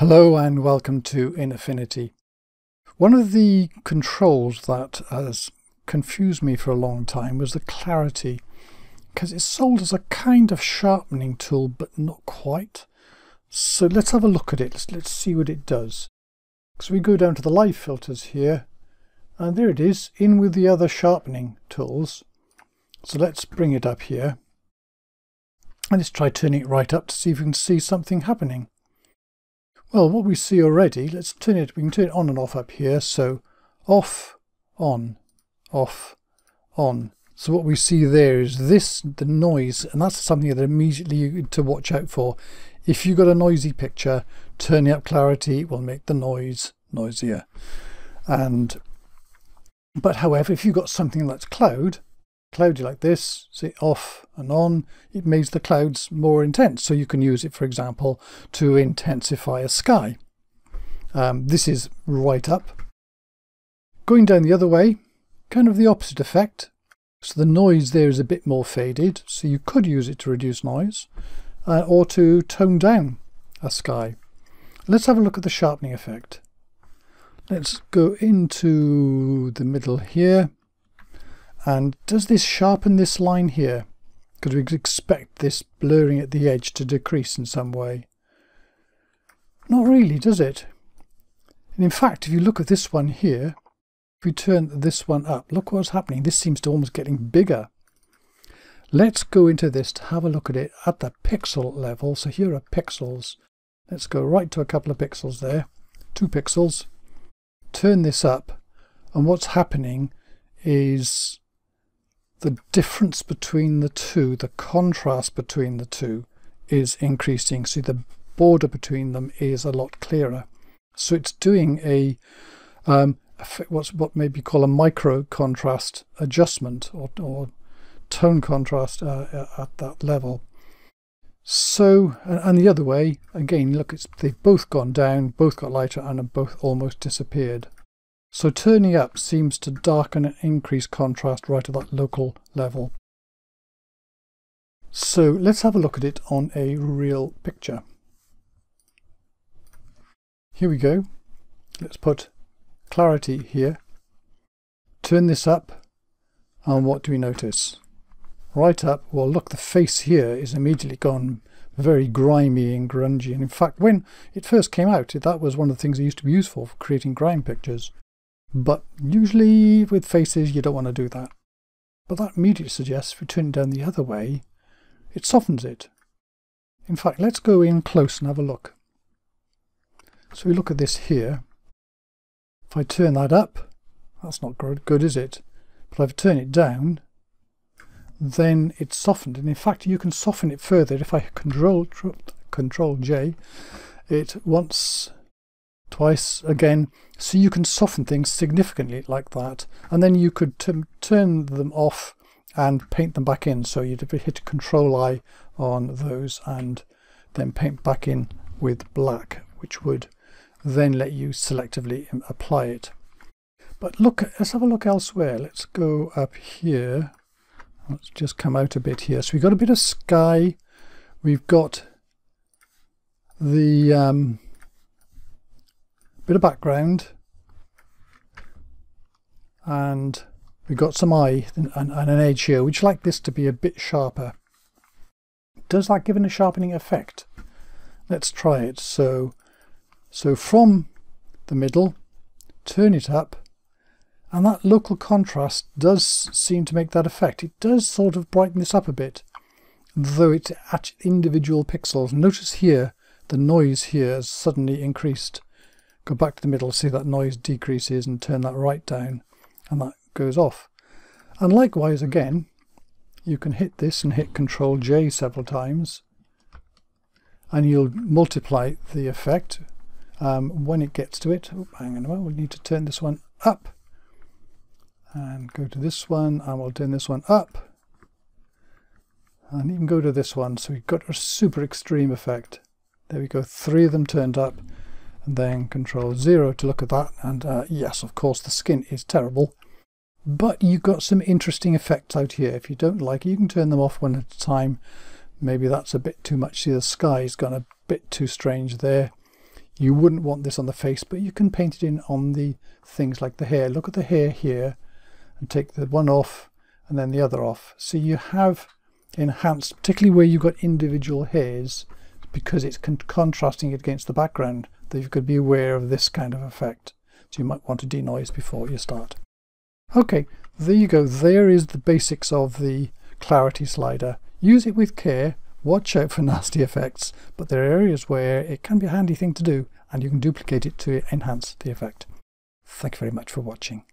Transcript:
Hello and welcome to InAffinity. One of the controls that has confused me for a long time was the clarity because it's sold as a kind of sharpening tool but not quite. So let's have a look at it. Let's, let's see what it does. So we go down to the live filters here and there it is in with the other sharpening tools. So let's bring it up here and let's try turning it right up to see if we can see something happening. Well, what we see already, let's turn it, we can turn it on and off up here. So off, on, off, on. So what we see there is this, the noise, and that's something that immediately you need to watch out for. If you've got a noisy picture, turning up clarity will make the noise noisier. And but however, if you've got something that's cloud, cloudy like this, see off and on, it makes the clouds more intense. So you can use it, for example, to intensify a sky. Um, this is right up. Going down the other way, kind of the opposite effect. So the noise there is a bit more faded, so you could use it to reduce noise uh, or to tone down a sky. Let's have a look at the sharpening effect. Let's go into the middle here and does this sharpen this line here? Because we expect this blurring at the edge to decrease in some way. Not really, does it? And in fact, if you look at this one here, if we turn this one up, look what's happening. This seems to almost getting bigger. Let's go into this to have a look at it at the pixel level. So here are pixels. Let's go right to a couple of pixels there. Two pixels. Turn this up. And what's happening is the difference between the two, the contrast between the two is increasing. So the border between them is a lot clearer. So it's doing a um, what's what maybe call a micro contrast adjustment or, or tone contrast uh, uh at that level. So, and the other way, again, look, it's, they've both gone down, both got lighter, and have both almost disappeared. So turning up seems to darken and increase contrast right at that local level. So let's have a look at it on a real picture. Here we go. Let's put clarity here. Turn this up and what do we notice? Right up, well look the face here is immediately gone very grimy and grungy and in fact when it first came out that was one of the things it used to be useful for creating grime pictures. But usually with faces, you don't want to do that. But that immediately suggests if we turn it down the other way, it softens it. In fact, let's go in close and have a look. So we look at this here. If I turn that up, that's not good, is it? But if I turn it down, then it's softened. And in fact, you can soften it further. If I control, control J, it once twice again so you can soften things significantly like that. And then you could turn them off and paint them back in. So you'd hit control I on those and then paint back in with black which would then let you selectively apply it. But look let's have a look elsewhere. Let's go up here. Let's just come out a bit here. So we've got a bit of sky. We've got the um, bit of background. And we've got some eye and, and, an edge here. Which like this to be a bit sharper? Does that give it a sharpening effect? Let's try it. So so from the middle turn it up and that local contrast does seem to make that effect. It does sort of brighten this up a bit though it's at individual pixels. Notice here the noise here has suddenly increased go back to the middle, see that noise decreases and turn that right down and that goes off. And likewise again, you can hit this and hit Control J several times and you'll multiply the effect um, when it gets to it. Oh, hang on a moment, we need to turn this one up and go to this one and we'll turn this one up and even go to this one so we've got a super extreme effect. There we go, three of them turned up and then control 0 to look at that and uh, yes of course the skin is terrible. But you've got some interesting effects out here. If you don't like it you can turn them off one at a time. Maybe that's a bit too much. See the sky's gone a bit too strange there. You wouldn't want this on the face, but you can paint it in on the things like the hair. Look at the hair here and take the one off and then the other off. So you have enhanced, particularly where you've got individual hairs, because it's con contrasting it against the background, that you could be aware of this kind of effect. So you might want to denoise before you start. Okay, there you go. There is the basics of the clarity slider. Use it with care. Watch out for nasty effects, but there are areas where it can be a handy thing to do and you can duplicate it to enhance the effect. Thank you very much for watching.